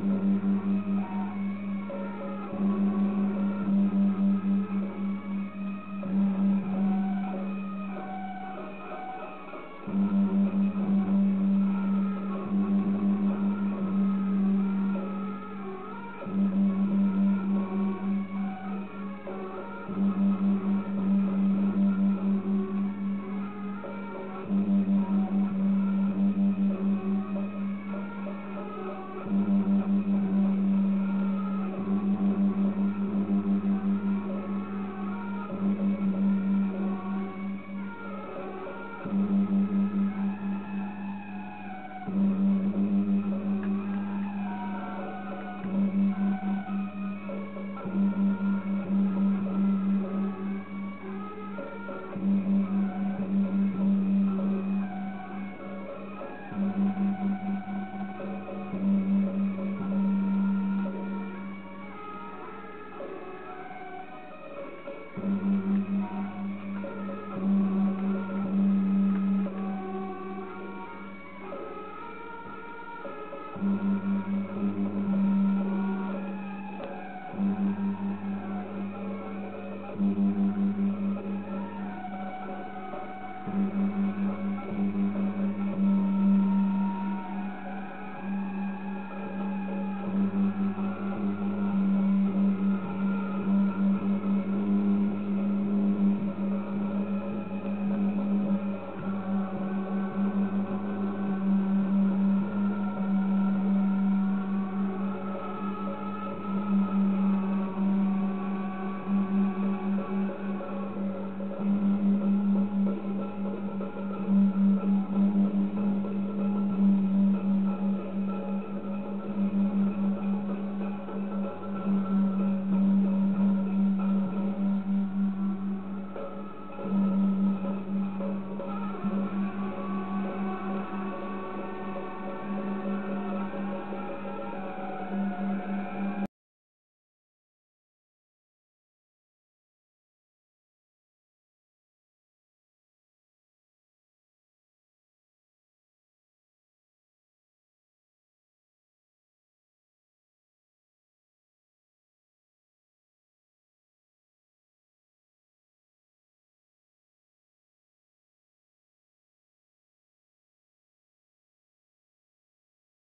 Mm-hmm.